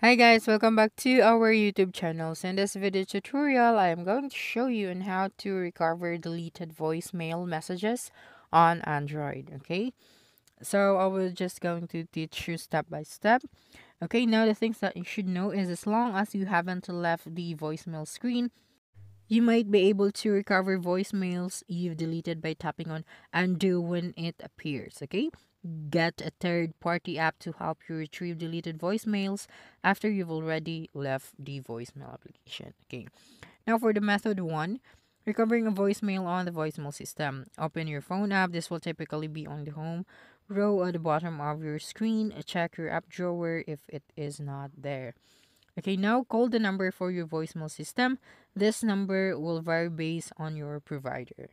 Hi guys, welcome back to our YouTube channel. So in this video tutorial, I am going to show you on how to recover deleted voicemail messages on Android, okay? So I was just going to teach you step by step. Okay, now the things that you should know is as long as you haven't left the voicemail screen, you might be able to recover voicemails you've deleted by tapping on undo when it appears, okay? get a third party app to help you retrieve deleted voicemails after you've already left the voicemail application. Okay. Now for the method one, recovering a voicemail on the voicemail system. Open your phone app. This will typically be on the home row at the bottom of your screen. Check your app drawer if it is not there. Okay, now call the number for your voicemail system. This number will vary based on your provider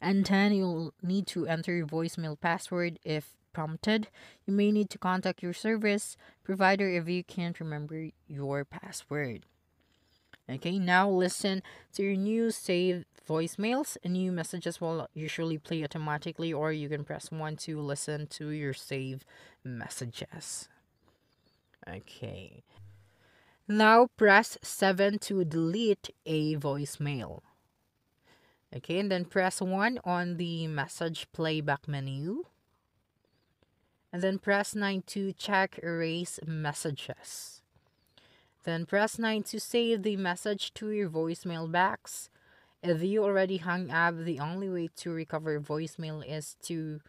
and then you'll need to enter your voicemail password if prompted. You may need to contact your service provider if you can't remember your password. Okay, now listen to your new saved voicemails. New messages will usually play automatically, or you can press 1 to listen to your saved messages. Okay. Now press 7 to delete a voicemail. Okay, and then press 1 on the message playback menu. And then press 9 to check erase messages. Then press 9 to save the message to your voicemail box. If you already hung up, the only way to recover voicemail is to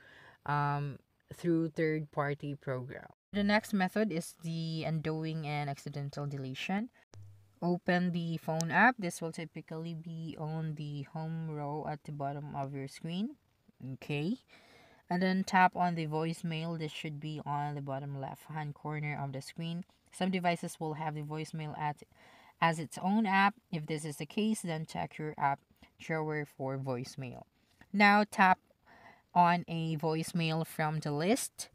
um, through third-party program. The next method is the undoing and accidental deletion. Open the phone app. This will typically be on the home row at the bottom of your screen. Okay. And then tap on the voicemail. This should be on the bottom left hand corner of the screen. Some devices will have the voicemail at as its own app. If this is the case then check your app drawer for voicemail. Now tap on a voicemail from the list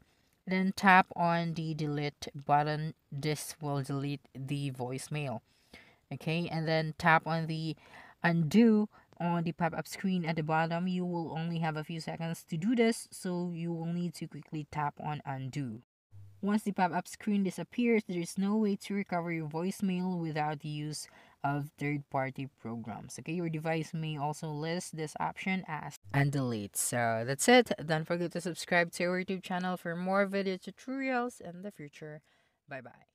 then tap on the delete button. This will delete the voicemail. Okay and then tap on the undo on the pop-up screen at the bottom. You will only have a few seconds to do this so you will need to quickly tap on undo. Once the pop-up screen disappears there is no way to recover your voicemail without the use of third-party programs. Okay your device may also list this option as and delete. So that's it. Don't forget to subscribe to our youtube channel for more video tutorials in the future. Bye bye